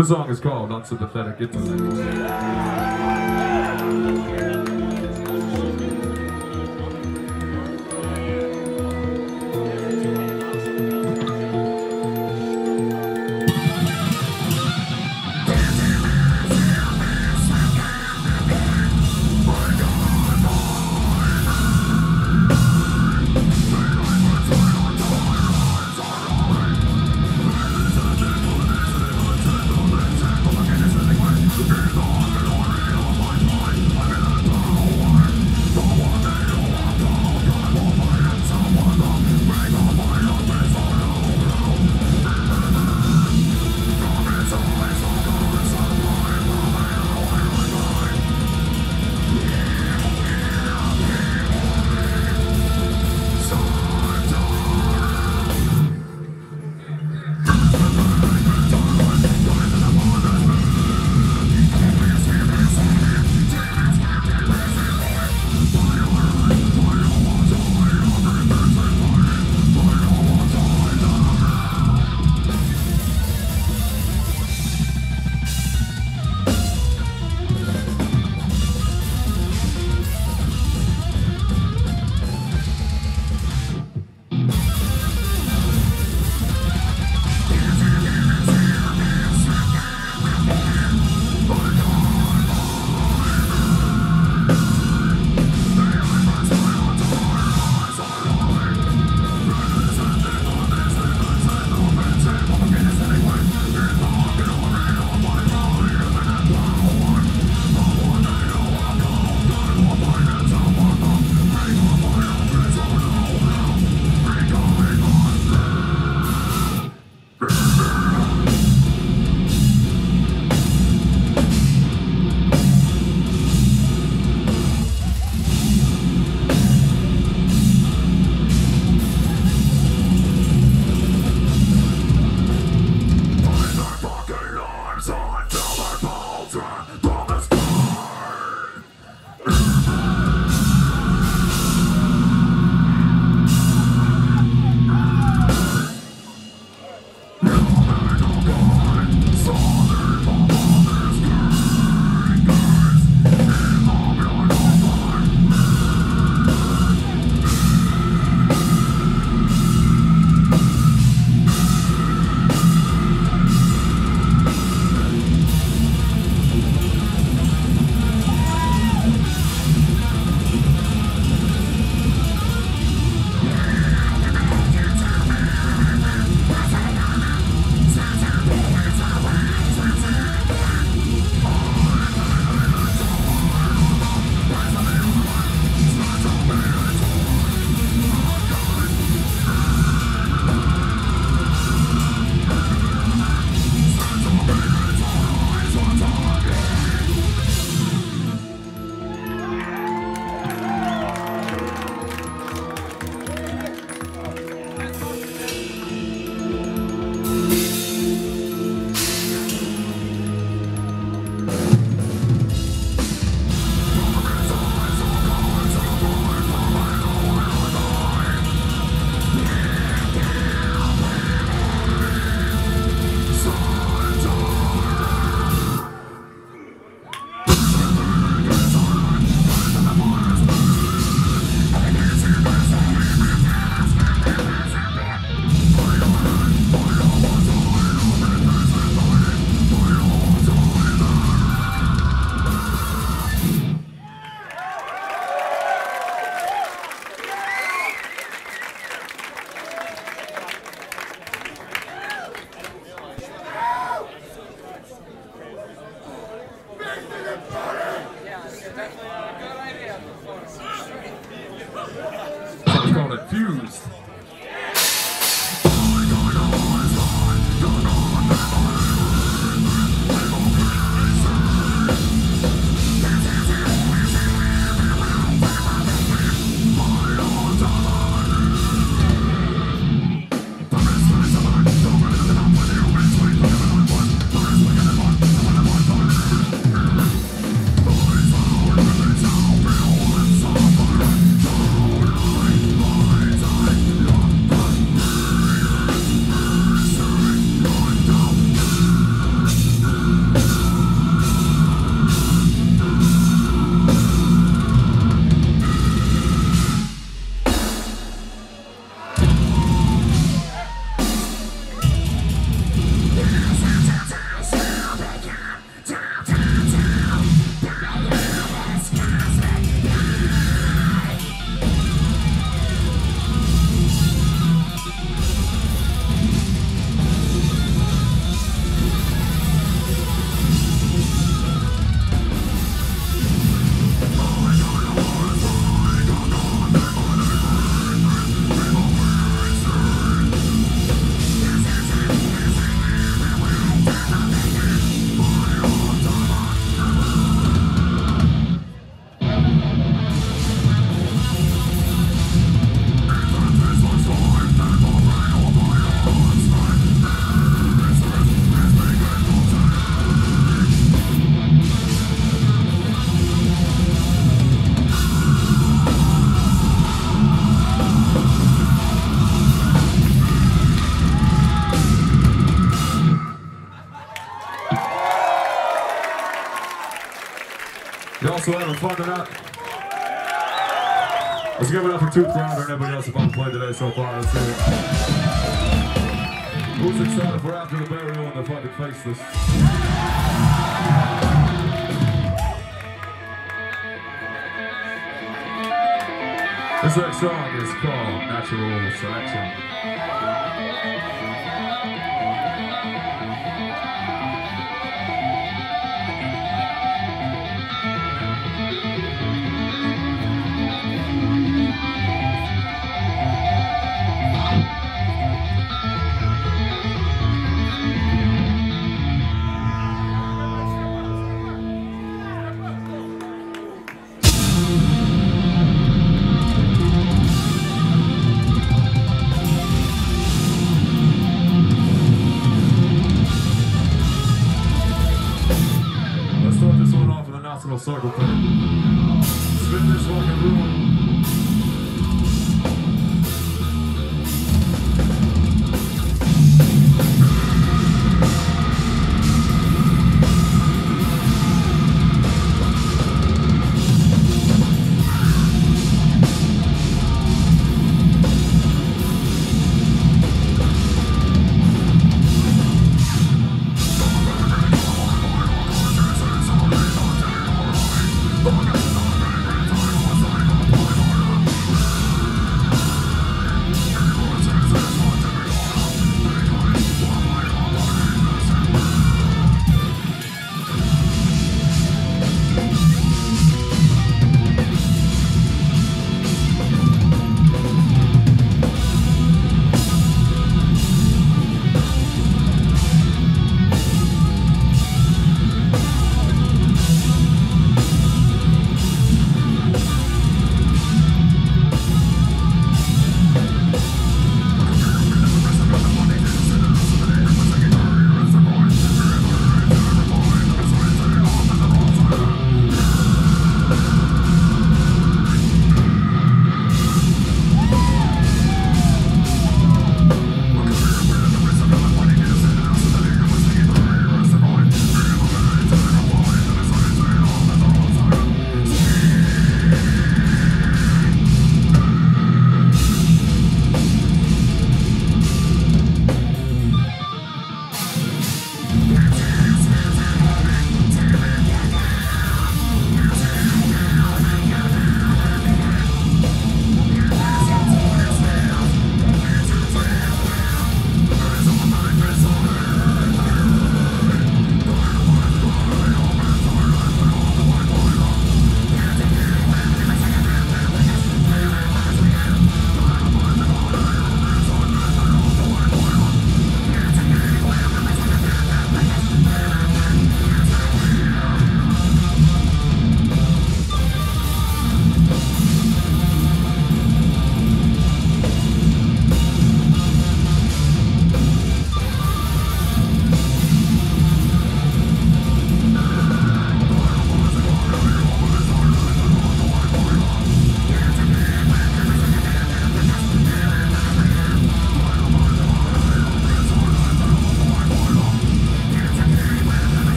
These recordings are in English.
The song is called Unsympathetic Intellect. You also having fun tonight? Let's give it up for Toothgrinder and everybody else who fucking played today so far. Let's see it. Who's excited for after the burial and the fucking faceless? This next song is called Natural Selection.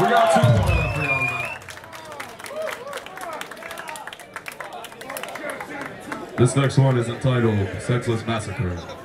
We got two more left for y'all. This next one is entitled Senseless Massacre.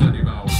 Song's